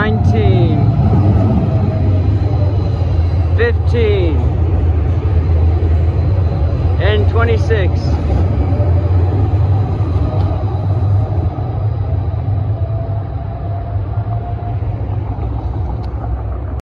19, 15 and 26.